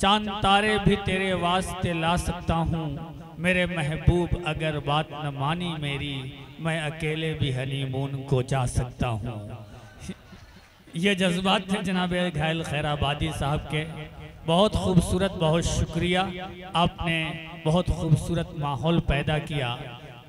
चाँद तारे भी तेरे वास्ते ला सकता हूँ। मेरे महबूब अगर बात न मानी मेरी, मैं अकेले भी हनीमून को जा सकता हूँ। ये जज्बात थे जनाब घायल खैराबादी साहब के। बहुत खूबसूरत, बहुत शुक्रिया। आपने बहुत खूबसूरत माहौल पैदा किया।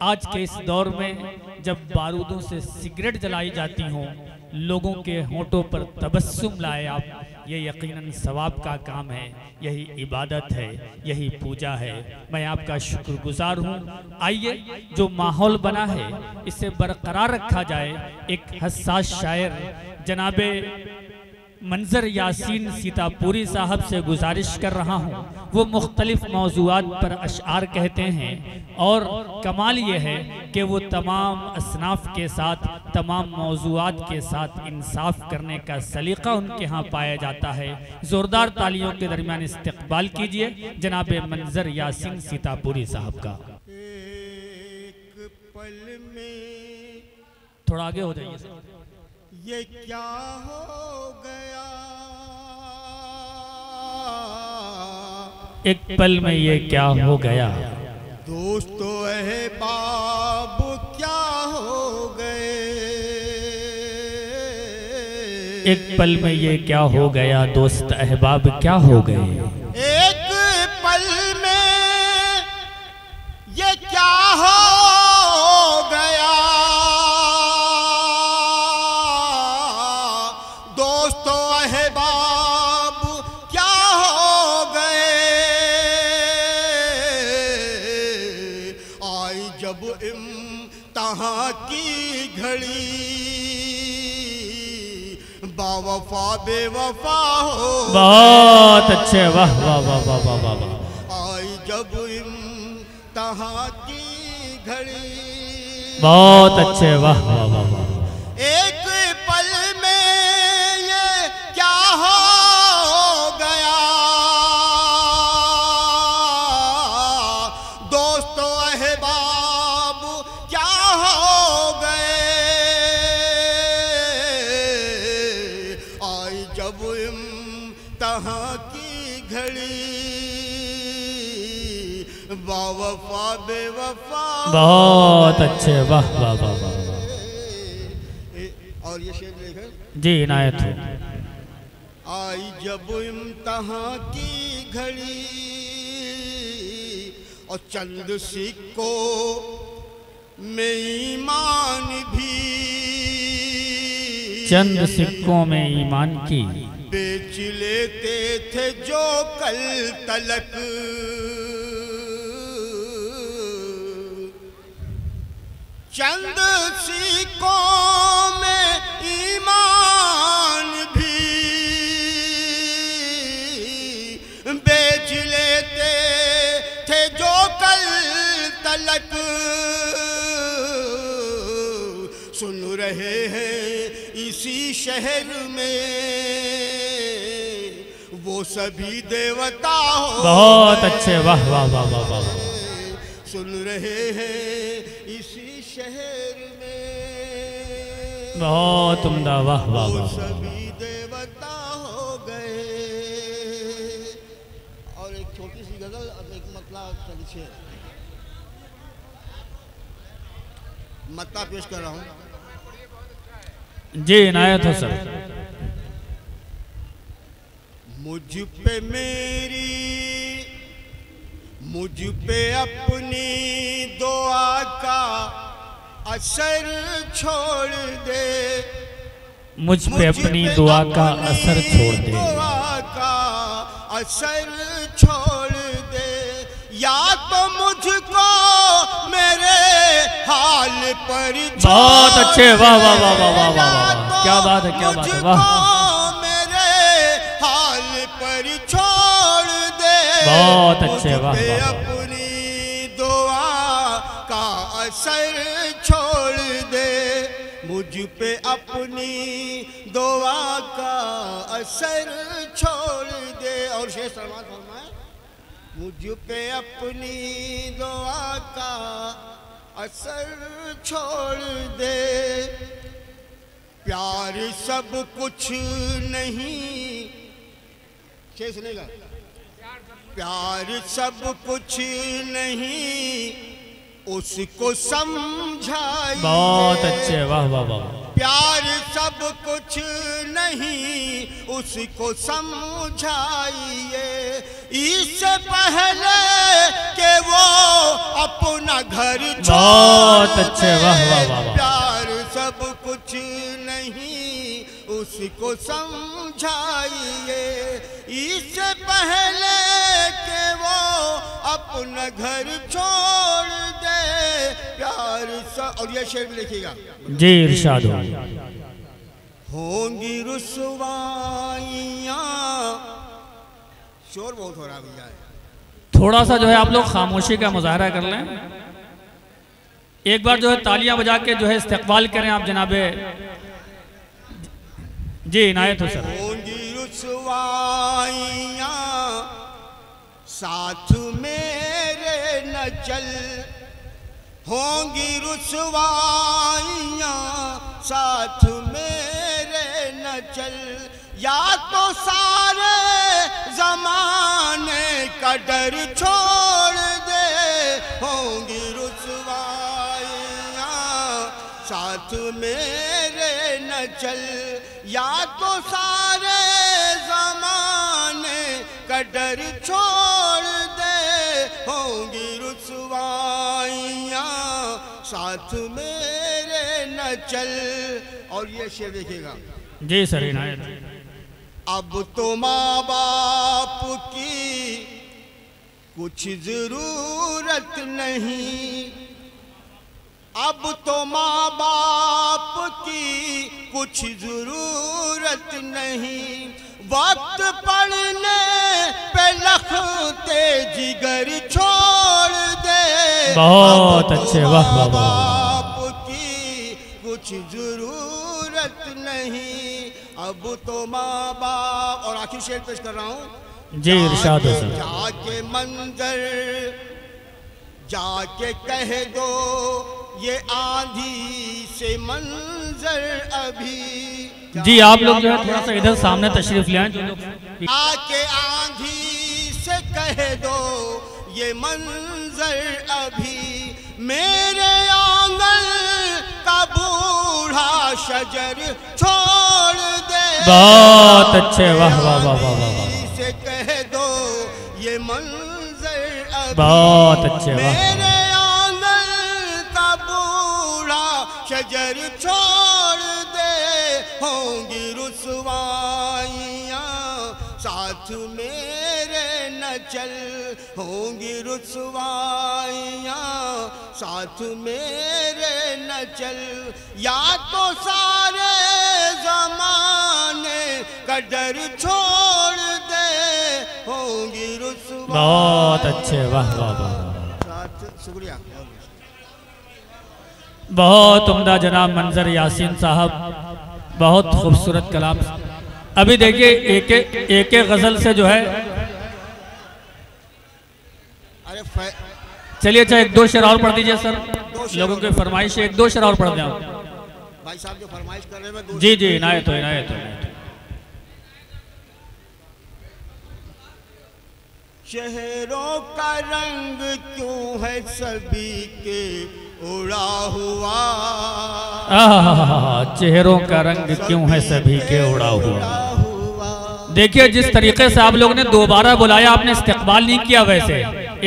आज के इस दौर में जब बारूदों से सिगरेट जलाई जाती हों लोगों के होठों पर तबस्सुम लाए आप। ये यकीनन सवाब का काम है, यही इबादत है, यही पूजा है। मैं आपका शुक्रगुजार हूँ। आइए, जो माहौल बना है, इसे बरकरार रखा जाए। एक हसास शायर, जनाबे मंजर यासीन सीतापुरी साहब से गुजारिश कर रहा हूँ। वो मुख्तलिफ़ मौजूद पर अशार कहते हैं और कमाल ये है कि वो तमाम असनाफ के साथ तमाम मौजूद के साथ इंसाफ करने का सलीका उनके यहाँ पाया जाता है। ज़ोरदार तालियों के दरमियान इस्तकबाल कीजिए जनाब मंजर यासीन सीतापुरी साहब का। थोड़ा आगे हो जाइए। ये क्या हो गया? एक पल में ये क्या हो गया? दोस्तों अहबाब एक पल में ये क्या हो गया? दोस्त अहबाब, क्या हो गए? एक पल में ये क्या हो गया? दोस्तों अहबाब, क्या हो गए? आई जब इम्तहां की घड़ी बावफा बेवफा हो। बहुत अच्छे वाह वाह वाह वाह वाह वाह वाह। आई जब इम्तहां की घड़ी। बहुत अच्छे वाह वाह वाह वाह। बावफा बेवफा। बहुत अच्छे वाह वाह वाह वाह वाह। और ये शेर जी इनायत हो। आई जब इम्तहां की घड़ी और चंद सिक्को में ईमान भी। चंद सिक्कों में ईमान की। बेच लेते थे जो कल तलक। चंद सिक्कों में ईमान भी। बेच लेते थे जो कल तलक। सुन रहे हैं इसी शहर में वो सभी देवता हो बहुत अच्छे वाह वाह वाह वाह वाह सुन रहे हैं शहर में। बहुत उम्दा वाह वाह वाह सभी देवता हो गए। और एक छोटी सी गज़ल और एक मतला छे। मतला पेश कर रहा हूँ। जी इनायत हो सर। मुझ पे मेरी मुझ पे अपनी दुआ का असर छोड़ दे। मुझ पे अपनी दुआ का असर छोड़ दे। दुआ का असर छोड़ दे। या तो मुझको मेरे हाल पर बहुत अच्छे, वाह, वाह, वाह, वाह, वाह, वाह, वाह। तो क्या बात है, क्या बात है, वाह। मेरे हाल पर छोड़ दे। बहुत अच्छे, वाह, वाह, का असर छोड़ दे। मुझ पे अपनी दुआ का असर छोड़ दे। और शेर सलमान फरमाए मुझ पे अपनी दुआ का असर छोड़ दे। प्यार सब कुछ नहीं। शेर सुनेगा प्यार सब कुछ नहीं। उसको समझाइए बहुत अच्छे वाह वाह वाह प्यार सब कुछ नहीं उसको समझाइए। इससे पहले के वो अपना घर बहुत अच्छे, वाह, वाह, वाह, वाह। प्यार सब कुछ नहीं उसको समझाइए। इससे पहले कि वो अपना घर छोड़ दे। प्यार सब और ये शेर भी लिखिएगा। जी इरशाद हो। होंगी रुसवाइयाँ। शोर बहुत हो रहा भैया। थोड़ा सा जो है आप लोग खामोशी का मुजाहरा कर लें। एक बार जो है तालियाँ बजा के जो है इस्तकबाल करें आप जनाबे। जी इनायत हो सर। साथ मेरे न चल होंगी रुसवाइयाँ साथ मेरे न चल या तो सारे जमाने का डर छोड़ दे होंगी रुसवाइयाँ साथ मेरे न चल या तो सारे का डर छोड़ दे होंगी रुसवाइयाँ। साथ मेरे न चल। और ये शेर देखिएगा। जी सर इनायत अब तो माँ बाप की कुछ ज़रूरत नहीं। अब तो माँ बाप की कुछ ज़रूरत नहीं। वक्त पड़ने पे लखते जिगर छोड़ दे। बहुत अच्छे, वाह, वाह, वाह। बाप की कुछ ज़रूरत नहीं। अब तो माँ बाप और आखिर शेर पेश कर रहा हूँ। जी इरशाद जाके मंजर जाके कह दो। ये आंधी से मंजर अभी जी आप लोग जो है थोड़ा सा इधर सामने तशरीफ़ ले आए। जो लोग आके आंधी से कह दो ये मंजर अभी मेरे आँगन का बूढ़ा शजर छोड़ दे। बहुत अच्छे वाह वाह वाह वाह वाह वाह। से कह दो ये मंजर अभी बहुत अच्छे वाह शजर छोड़ दे होंगी रुसवाइयाँ। साथ मेरे न चल होंगी रुसवाइयाँ। साथ मेरे न चल या तो सारे जमाने का डर छोड़ दे होंगी रुसवा बहुत अच्छे वाह वाह वाह वाह। साथ शुक्रिया। बहुत उम्दा जनाब मंजर यासीन साहब। बहुत खूबसूरत कलाम। अभी देखिए एक एक गज़ल से जो है। अरे चलिए अच्छा एक दो शेर और पढ़ दीजिए सर। लोगों की फरमाइश एक दो शेर और पढ़ दें भाई साहब जो फरमाइश कर रहे हैं जी जी इनायत हो इनायत हो इनायत हो। शहरों का रंग क्यों है सभी के? उड़ा हुआ। आहा, चेहरों का रंग क्यों है सभी के उड़ा हुआ? देखिए जिस तरीके से आप लोगों ने दोबारा बुलाया आपने इस्तेकबाल नहीं किया वैसे।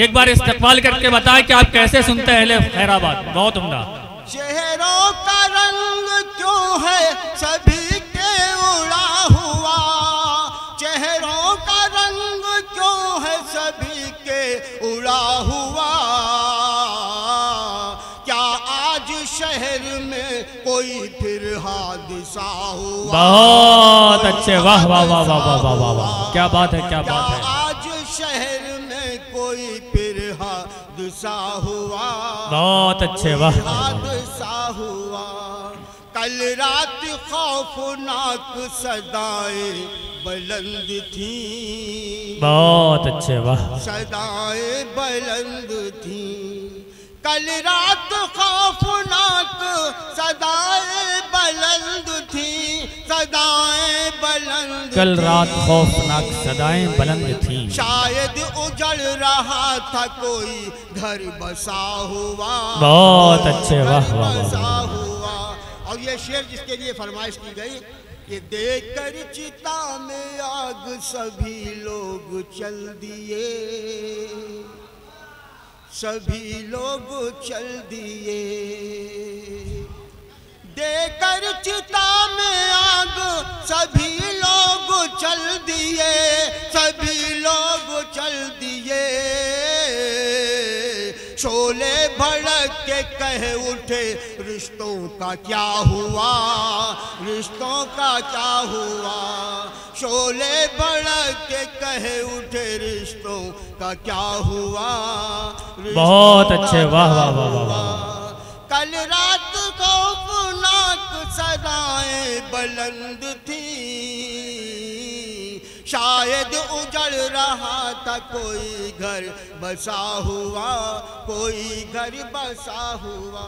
एक बार इस्तेकबाल करके बताया कि आप कैसे सुनते हैं अहले खैराबाद। बहुत उम्दा। शहरों का रंग क्यों है सभी के उड़ा हुआ? चेहरों का रंग क्यों है सभी के उड़ा हुआ? आज शहर में कोई फिर हादसा हुआ। बहुत अच्छे। वाह वाह वाह वाह वाह वाह वाह वाह। क्या बात है क्या बात है। आज शहर में कोई फिर हादसा हुआ। बहुत अच्छे वाह। हादसा हुआ। कल रात खौफनाक सदाएँ बुलंद थी। बहुत अच्छे वाह। सदाएँ बुलंद थी। कल रात खौफनाक सदाएँ बुलंद थी सदाएँ बुलंद कल रात खौफनाक सदाएँ बुलंद थी। शायद उजड़ रहा था कोई घर बसा हुआ। बहुत अच्छे, वाह, वाह, वाह, बसा हुआ। और ये शेर जिसके लिए फरमाइश की गई कि देख कर चिता में आग सभी लोग चल दिए। सभी लोग चल दिए। देकर चिता में आग, सभी लोग चल दिए, सभी लोग चल दिए। शोले भड़क के कह उठे, रिश्तों का क्या हुआ, रिश्तों का क्या हुआ? शोले भड़क के कहे उठे रिश्तों का क्या हुआ? बहुत अच्छे, का वाह, वाह, वाह, वाह? कल रात खौफनाक सदाएँ बुलंद थी। शायद उजड़ रहा था कोई घर बसा हुआ कोई घर बसा हुआ।